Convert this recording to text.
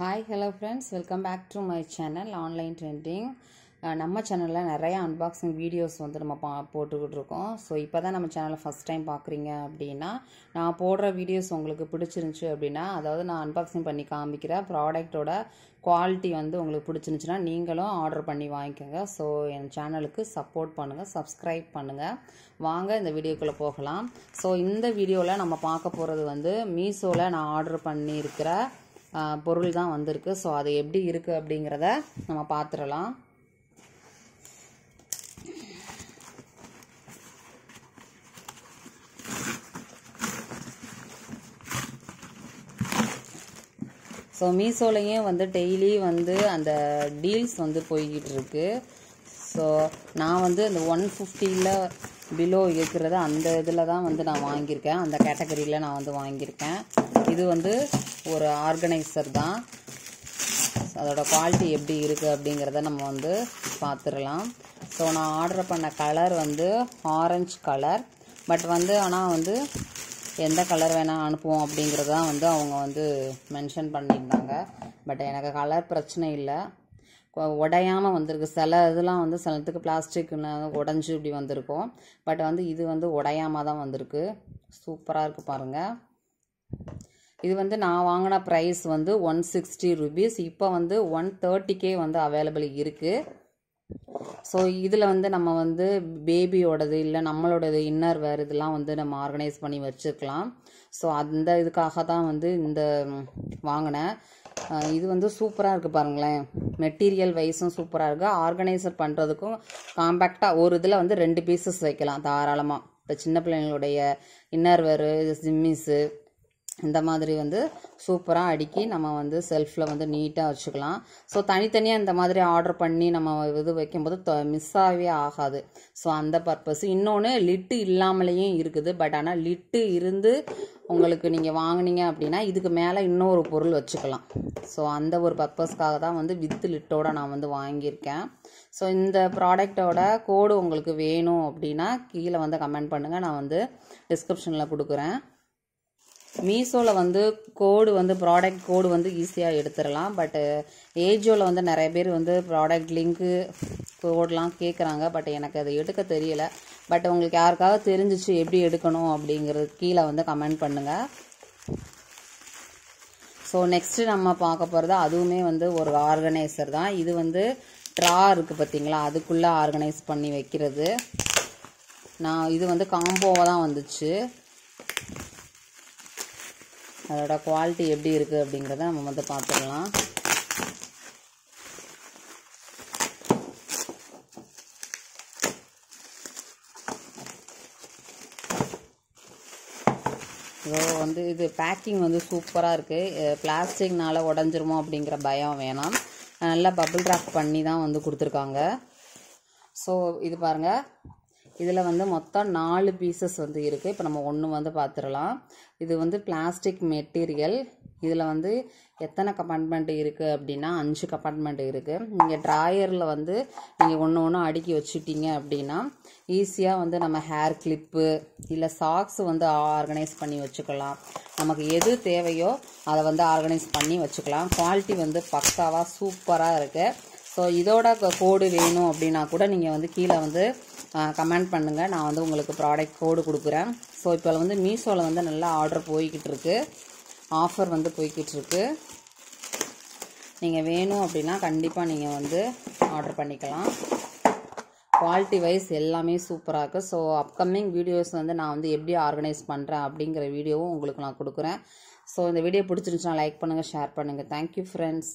Hi hello friends welcome back to my channel online trending நம்ம சேனலில் நிறைய unboxing videos வந்து நம்ம பா போட்டுக்கிட்டு இருக்கோம். ஸோ இப்போ தான் நம்ம சேனலை ஃபஸ்ட் டைம் பார்க்குறீங்க அப்படின்னா நான் போடுற வீடியோஸ் உங்களுக்கு பிடிச்சிருந்துச்சு அப்படின்னா அதாவது நான் அன்பாக்சிங் பண்ணி காமிக்கிற ப்ராடக்ட்டோட குவாலிட்டி வந்து உங்களுக்கு பிடிச்சிருந்துச்சுன்னா நீங்களும் ஆர்டர் பண்ணி வாங்கிக்கோங்க. ஸோ என் சேனலுக்கு சப்போர்ட் பண்ணுங்கள் சப்ஸ்கிரைப் பண்ணுங்கள் வாங்க இந்த வீடியோக்குள்ளே போகலாம். ஸோ இந்த வீடியோவில் நம்ம பார்க்க போகிறது வந்து மீஷோவில் நான் ஆர்டர் பண்ணியிருக்கிற பொருள் தான் வந்திருக்கு. ஸோ அது எப்படி இருக்குது அப்படிங்கிறத நம்ம பார்த்துடலாம் ஸோ மீஷோலையும் வந்து டெய்லி வந்து அந்த டீல்ஸ் வந்து போய்கிட்டு இருக்கு. ஸோ நான் வந்து இந்த ஒன் ஃபிஃப்டியில் பிலோ இருக்கிறத அந்த இதில் தான் வந்து நான் வாங்கியிருக்கேன். அந்த கேட்டகரியில் நான் வந்து வாங்கியிருக்கேன். இது வந்து ஒரு ஆர்கனைசர் தான். அதோட குவாலிட்டி எப்படி இருக்குது அப்படிங்கிறத நம்ம வந்து பார்த்துடலாம். ஸோ நான் ஆர்டர் பண்ண கலர் வந்து ஆரஞ்சு கலர் பட் வந்து ஆனால் வந்து எந்த கலர் வேணால் அனுப்புவோம் அப்படிங்கிறது தான் வந்து அவங்க வந்து மென்ஷன் பண்ணியிருந்தாங்க. பட் எனக்கு கலர் பிரச்சனை இல்லை. உடையாமல் வந்திருக்கு. சில இதெல்லாம் வந்து சிலத்துக்கு பிளாஸ்டிக்னு உடஞ்சி இப்படி வந்திருக்கும். பட் வந்து இது வந்து உடையாமல் தான் வந்திருக்கு. சூப்பராக இருக்குது பாருங்கள் இது வந்து நான் வாங்கின ப்ரைஸ் வந்து ஒன் சிக்ஸ்டி ருபீஸ் இப்போ வந்து ஒன் தேர்ட்டிக்கே வந்து அவைலபிள் இருக்குது ஸோ இதில் வந்து நம்ம வந்து பேபியோடது இல்லை நம்மளோடது இன்னர் வேர் இதெல்லாம் வந்து நம்ம ஆர்கனைஸ் பண்ணி வச்சுருக்கலாம் ஸோ அந்த இதுக்காக தான் வந்து இந்த வாங்கினேன். இது வந்து சூப்பராக இருக்குது பாருங்களேன். மெட்டீரியல் வைஸும் சூப்பராக இருக்குது ஆர்கனைசர் பண்ணுறதுக்கும் காம்பேக்டாக ஒரு இதில் வந்து ரெண்டு பீசஸ் வைக்கலாம் தாராளமாக இப்போ சின்ன பிள்ளைங்களுடைய இன்னர்வேரு ஜிம்மிஸு இந்த மாதிரி வந்து சூப்பராக அடுக்கி நம்ம வந்து செல்ஃபில் வந்து நீட்டாக வச்சுக்கலாம். ஸோ தனித்தனியாக இந்த மாதிரி ஆர்டர் பண்ணி நம்ம இது வைக்கும்போது மிஸ் ஆகவே ஆகாது. ஸோ அந்த பர்பஸ் இன்னொன்று லிட்டு இல்லாமலேயும் இருக்குது. பட் ஆனால் லிட்டு இருந்து உங்களுக்கு நீங்கள் வாங்குனீங்க அப்படின்னா இதுக்கு மேலே இன்னொரு பொருள் வச்சுக்கலாம். ஸோ அந்த ஒரு பர்பஸ்க்காக தான் வந்து வித்து லிட்டோட நான் வந்து வாங்கியிருக்கேன். ஸோ இந்த ப்ராடக்டோட கோடு உங்களுக்கு வேணும் அப்படின்னா கீழே வந்து கமெண்ட் பண்ணுங்கள் நான் வந்து டிஸ்கிரிப்ஷனில் கொடுக்குறேன். மீஷோவில் வந்து கோடு வந்து ப்ராடக்ட் கோடு வந்து ஈஸியாக எடுத்துடலாம். பட்டு ஏஜோவில் வந்து நிறைய பேர் வந்து ப்ராடக்ட் லிங்க்கு கோடெலாம் கேட்குறாங்க பட் எனக்கு அது எடுக்க தெரியல. பட் உங்களுக்கு யாருக்காவது தெரிஞ்சிச்சு எப்படி எடுக்கணும் அப்படிங்கிறது கீழே வந்து கமெண்ட் பண்ணுங்கள் ஸோ நெக்ஸ்ட்டு நம்ம பார்க்க போகிறது அதுவுமே வந்து ஒரு ஆர்கனைசர் தான். இது வந்து ட்ரா இருக்குது பார்த்தீங்களா அதுக்குள்ளே ஆர்கனைஸ் பண்ணி வைக்கிறது. நான் இது வந்து காம்போவாக தான் வந்துச்சு. அதோட குவாலிட்டி எப்படி இருக்குது அப்படிங்கிறத நம்ம வந்து பார்த்துக்கலாம். ஸோ வந்து இது பேக்கிங் வந்து சூப்பராக இருக்குது பிளாஸ்டிக்னால உடஞ்சிருமோ அப்படிங்கிற பயம் வேணாம். நல்லா பபிள் ட்ராப் பண்ணி தான் வந்து கொடுத்துருக்காங்க. ஸோ இது பாருங்கள் இதில் வந்து மொத்தம் நாலு பீசஸ் வந்து இருக்குது இப்போ நம்ம ஒன்று வந்து பார்த்துடலாம் இது வந்து பிளாஸ்டிக் மெட்டீரியல் இதில் வந்து எத்தனை கம்பார்ட்மெண்ட் இருக்குது அப்படின்னா அஞ்சு கம்பார்ட்மெண்ட் இருக்குது நீங்கள் ட்ராயரில் வந்து நீங்கள் ஒன்று ஒன்று அடுக்கி வச்சுட்டீங்க அப்படின்னா ஈஸியாக வந்து நம்ம ஹேர் கிளிப்பு இல்லை சாக்ஸ் வந்து ஆர்கனைஸ் பண்ணி வச்சுக்கலாம். நமக்கு எது தேவையோ அதை வந்து ஆர்கனைஸ் பண்ணி வச்சுக்கலாம். குவாலிட்டி வந்து பக்காவாக சூப்பராக இருக்குது ஸோ இதோட கோடு வேணும் அப்படின்னா கூட நீங்கள் வந்து கீழே வந்து கமெண்ட் பண்ணுங்கள் நான் வந்து உங்களுக்கு ப்ராடக்ட் கோடு கொடுக்குறேன். ஸோ இப்போ வந்து மீஷோவில் வந்து நல்லா ஆர்டர் போய்கிட்டு இருக்கு ஆஃபர் வந்து போய்கிட்டு இருக்கு நீங்கள் வேணும் அப்படின்னா கண்டிப்பாக நீங்கள் வந்து ஆர்டர் பண்ணிக்கலாம். குவாலிட்டி வைஸ் எல்லாமே சூப்பராக இருக்குது ஸோ அப்கமிங் வீடியோஸ் வந்து நான் வந்து எப்படி ஆர்கனைஸ் பண்ணுறேன் அப்படிங்கிற வீடியோவும் உங்களுக்கு நான் கொடுக்குறேன். ஸோ இந்த வீடியோ பிடிச்சிருந்துச்சுன்னா லைக் பண்ணுங்கள் ஷேர் பண்ணுங்கள் தேங்க்யூ ஃப்ரெண்ட்ஸ்